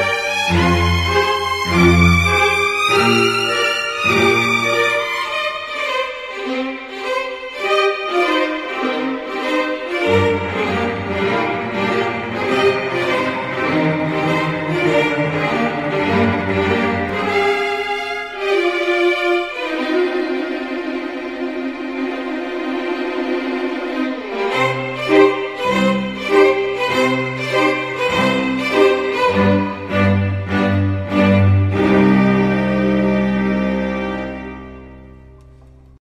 Música